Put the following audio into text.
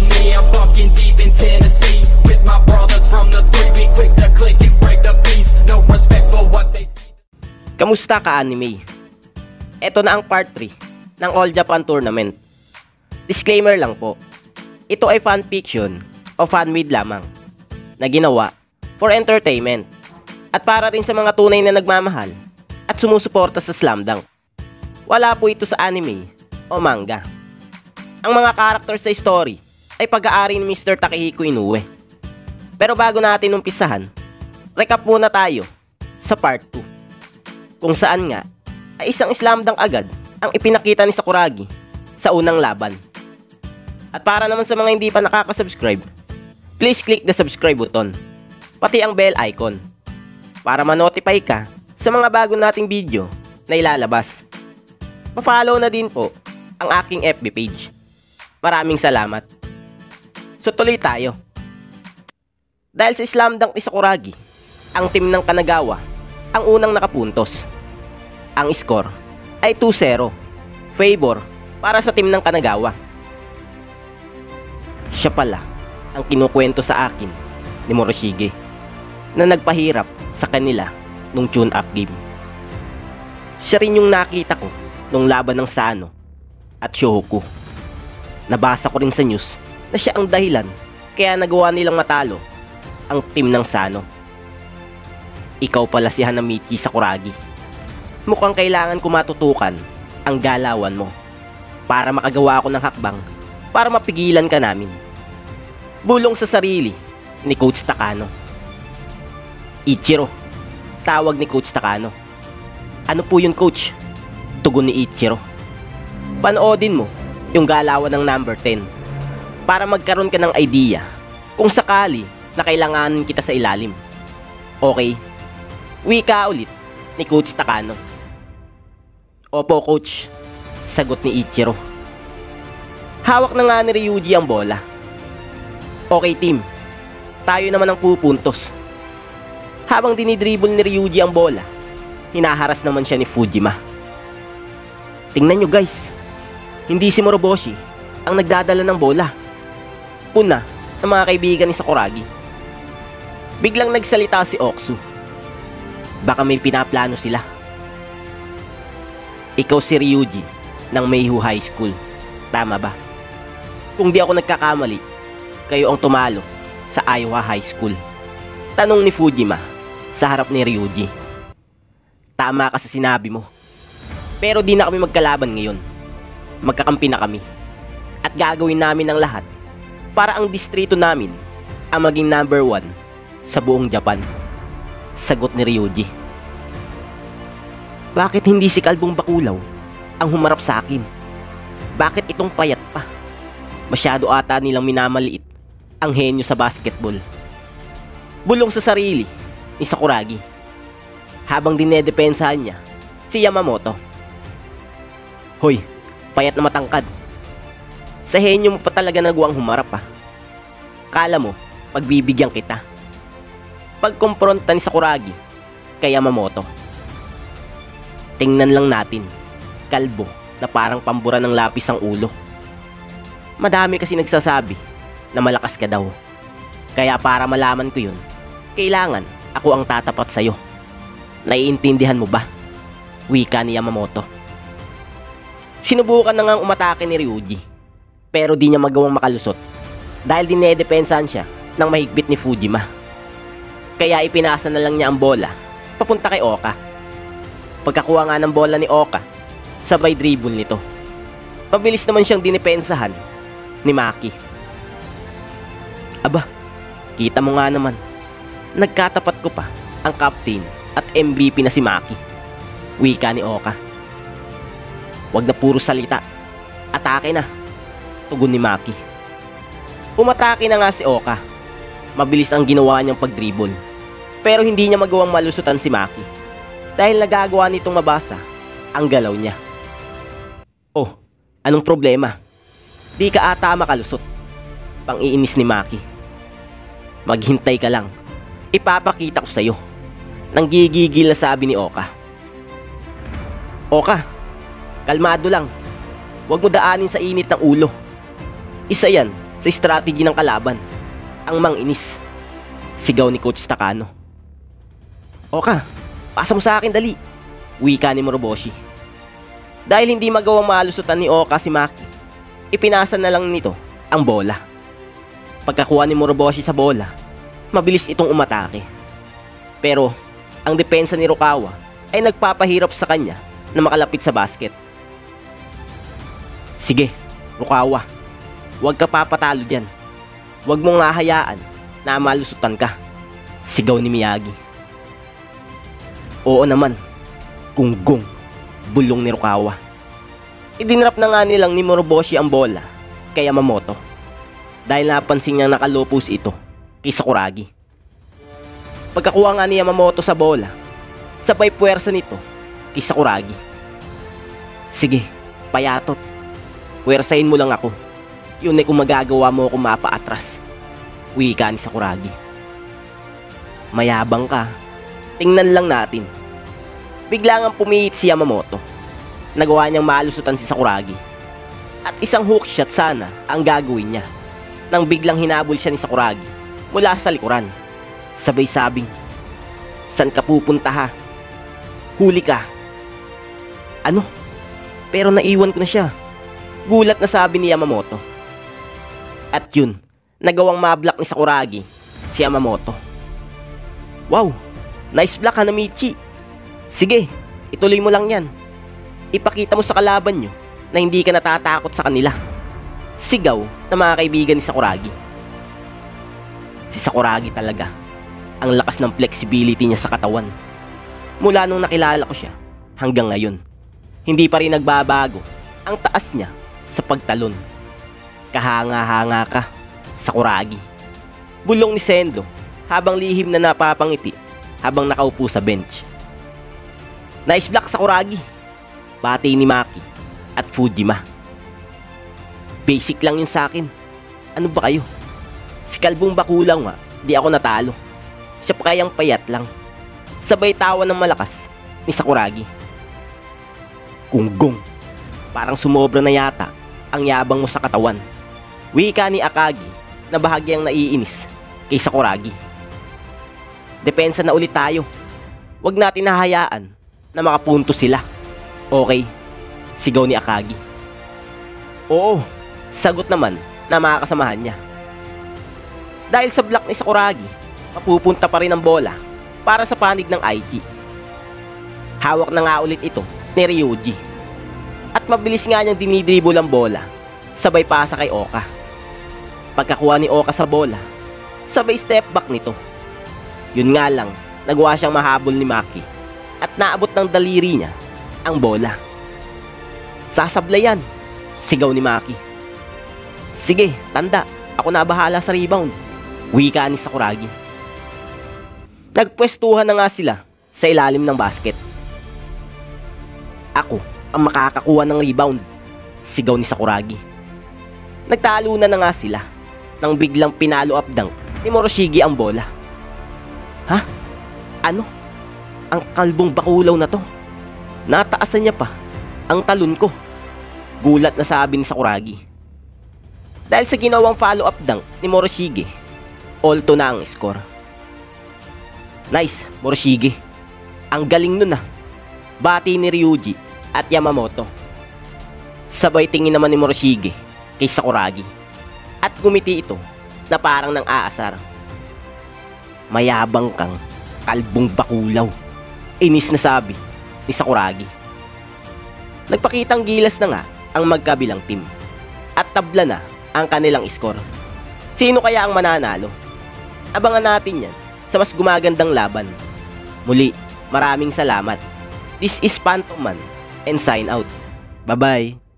of me, I'm bucking deep in Tennessee With my brothers from the three, we quick to click and break the peace No respect for what they Kamusta ka anime? Ito na ang part 3 ng All Japan Tournament. Disclaimer lang po. Ito ay fan fiction o fan-made lamang na ginawa for entertainment at para rin sa mga tunay na nagmamahal at sumusuporta sa slam dunk. Wala po ito sa anime o manga. Ang mga characters sa story ay pag-aari ni Mr. Takehiko Inoue. Pero bago natin umpisahan, recap muna tayo sa part 2 kung saan nga ay isang slam dunk agad ang ipinakita ni Sakuragi sa unang laban. At para naman sa mga hindi pa nakaka-subscribe, please click the subscribe button, pati ang bell icon, para ma-notify ka sa mga bago nating video na ilalabas. Pa-follow na din po ang aking FB page. Maraming salamat. So tuloy tayo. Dahil sa slam dunk ni Sakuragi, ang team ng Kanagawa ang unang nakapuntos. Ang score ay 2-0. Favor para sa team ng Kanagawa. Siya pala ang kinukwento sa akin ni Moroshige na nagpahirap sa kanila nung tune-up game. Siya rin yung nakita ko nung laban ng Sano at Shohoku. Nabasa ko rin sa news na siya ang dahilan kaya nagawa nilang matalo ang team ng Sano. Ikaw pala si Hanamichi Sakuragi. Mukhang kailangan ko matutukan ang galawan mo para makagawa ako ng hakbang para mapigilan ka namin. Bulong sa sarili ni Coach Takano. Ichiro, tawag ni Coach Takano. Ano po yun coach? Tugon ni Ichiro. Panoodin mo yung galawan ng number 10 para magkaroon ka ng idea kung sakali na kailanganin kita sa ilalim. Okay? Wika ulit ni Coach Takano. Opo, Coach. Sagot ni Ichiro. Hawak na nga ni Ryuji ang bola. Okay, team. Tayo naman ang pupuntos. Habang dinidribble ni Ryuji ang bola, hinaharas naman siya ni Fujima. Tingnan nyo guys, hindi si Moroboshi ang nagdadala ng bola. Puna ng mga kaibigan ni Sakuragi. Biglang nagsalita si Oksu. Baka may pinaplano sila. Ikaw si Ryuji ng Mayhu High School. Tama ba? Kung di ako nagkakamali, kayo ang tumalo sa Iowa High School. Tanong ni Fujima sa harap ni Ryuji. Tama ka sa sinabi mo. Pero di na kami magkalaban ngayon. Magkakampi na kami. At gagawin namin ang lahat para ang distrito namin ang maging number one sa buong Japan. Sagot ni Ryuji. Bakit hindi si Kalbong Bakulaw ang humarap sa akin? Bakit itong payat pa? Masyado ata nilang minamaliit ang henyo sa basketball. Bulong sa sarili ni Sakuragi habang dinedepensahan niya si Yamamoto. Hoy, payat na matangkad. Sa henyo mo pa talaga nagawang humarap ah. Kala mo, pagbibigyan kita. Pagkompronta ni Sakuragi kay Yamamoto. Tingnan lang natin, kalbo na parang pambura ng lapis ang ulo. Madami kasi nagsasabi na malakas ka daw. Kaya para malaman ko yun, kailangan ako ang tatapat sa'yo. Naiintindihan mo ba? Wika ni Yamamoto. Sinubukan na ngang umatake ni Ryuji, pero di niya magawang makalusot dahil dinedepensahan siya ng mahigpit ni Fujima. Kaya ipinasa na lang niya ang bola papunta kay Oka. Pagkakuha nga ng bola ni Oka, sabay dribble nito. Mabilis naman siyang dinipensahan ni Maki. Aba, kita mo nga naman, nagkatapat ko pa ang captain at MVP na si Maki. Wika ni Oka. Huwag na puro salita. Atake na. Tugon ni Maki. Umatake na nga si Oka. Mabilis ang ginawa niyang pagdribble. Pero hindi niya magawang malusutan si Maki. Dahil nagagawa nitong mabasa ang galaw niya. Oh, anong problema? Di ka ata makalusot. Pang-iinis ni Maki. Maghintay ka lang. Ipapakita ko sa'yo. Nang gigigil na sabi ni Oka. Oka, kalmado lang. Huwag mo daanin sa init ng ulo. Isa yan sa strategy ng kalaban. Ang manginis. Sigaw ni Coach Takano. Oka, pasa mo sa akin dali. Wika ni Moroboshi. Dahil hindi magawang malusutan ni Oka si Maki, ipinasa na lang nito ang bola. Pagkakuha ni Moroboshi sa bola, mabilis itong umatake. Pero, ang depensa ni Rukawa ay nagpapahirap sa kanya na makalapit sa basket. Sige, Rukawa, huwag ka papatalo dyan. Huwag mong ngahayaan na malusutan ka. Sigaw ni Miyagi. Oo naman, gunggong, bulong ni Rukawa. Idinrap na nga nilang ni Moroboshi ang bola kay Yamamoto dahil napansin niyang nakalupos ito kay Sakuragi. Pagkakuha nga ni Yamamoto sa bola, sabay puwersa nito kay Sakuragi. Sige, payatot. Puwersahin mo lang ako. Yun ay kung magagawa mo ako mapaatras. Wika ni Sakuragi. Mayabang ka. Tingnan lang natin. Bigla nga pumihit si Yamamoto. Nagawa niyang malusutan si Sakuragi. At isang hook shot sana ang gagawin niya. Nang biglang hinabol siya ni Sakuragi mula sa likuran. Sabay sabing, San ka pupunta ha? Huli ka. Ano? Pero naiwan ko na siya. Gulat na sabi ni Yamamoto. At yun, nagawang mablock ni Sakuragi si Yamamoto. Wow, nice block Hanamichi. Sige, ituloy mo lang yan. Ipakita mo sa kalaban nyo na hindi ka natatakot sa kanila. Sigaw na mga kaibigan ni Sakuragi. Si Sakuragi talaga. Ang lakas ng flexibility niya sa katawan. Mula nung nakilala ko siya hanggang ngayon. Hindi pa rin nagbabago ang taas niya sa pagtalon. Kahanga-hanga ka, Sakuragi. Bulong ni Sendo habang lihim na napapangiti habang nakaupo sa bench. Nice block Sakuragi. Bati ni Maki at Fujima. Basic lang yun sa akin. Ano ba kayo? Si Kalbong Bakulang nga, di ako natalo. Siya pa kayang payat lang. Sabay tawa ng malakas ni Sakuragi. Kunggong. Parang sumobra na yata ang yabang mo sa katawan. Wika ni Akagi na bahagyang naiinis kay Sakuragi. Depensa na ulit tayo. Huwag natin nahayaan na makapunto sila. Okay, sigaw ni Akagi. Oo, sagot naman na mga kasamahan niya. Dahil sa block ni Sakuragi, mapupunta pa rin ang bola para sa panig ng IG. Hawak na nga ulit ito ni Ryuji. At mabilis nga niyang dinidribble ang bola, sabay pasa kay Oka. Pagkakuha ni Oka sa bola, sabay step back nito. Yun nga lang, nagawa siyang mahabol ni Maki at naabot ng daliri niya ang bola. Sasablayan, sigaw ni Maki. Sige, tanda, ako na bahala sa rebound. Wika ni Sakuragi. Nagpwestuhan na nga sila sa ilalim ng basket. Ako ang makakakuha ng rebound, sigaw ni Sakuragi. Nagtalo na na nga sila nang biglang pinalo up dunk ni Moroshige ang bola. Ha? Ano? Ang kalbong bakulaw na to. Nataasan niya pa ang talon ko. Gulat na sabi ni Sakuragi. Dahil sa ginawang follow-up dunk ni Moroshige, all to na ang score. Nice, Moroshige. Ang galing nun ah. Bati ni Ryuji at Yamamoto. Sabay tingin naman ni Moroshige kay Sakuragi. At gumiti ito na parang nang aasar. Mayabang kang kalbong bakulaw. Inis na sabi ni Sakuragi. Nagpakitang gilas na nga ang magkabilang team. At tabla na ang kanilang score. Sino kaya ang mananalo? Abangan natin yan sa mas gumagandang laban. Muli, maraming salamat. This is Phantom Man and sign out. Bye-bye.